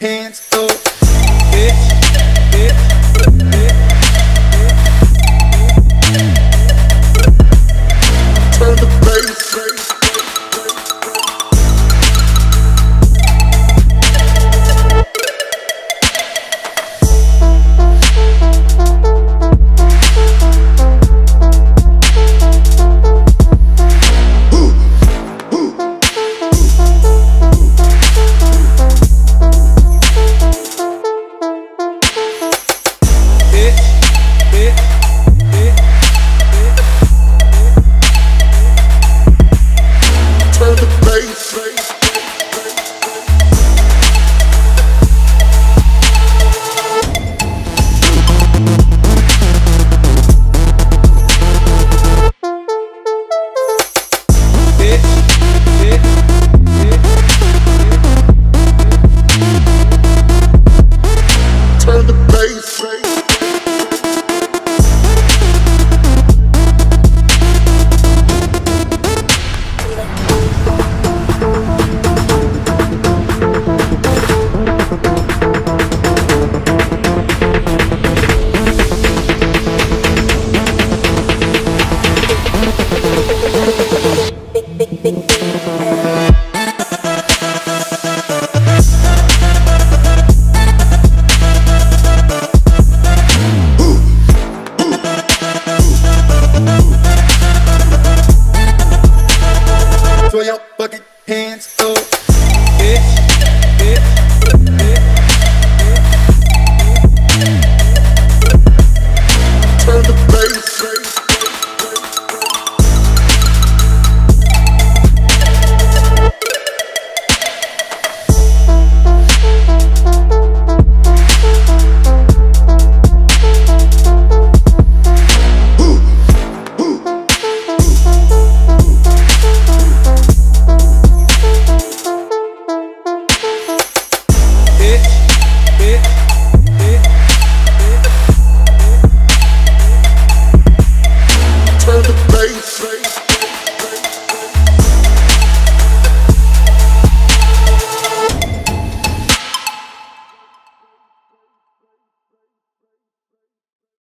hands